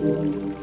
Música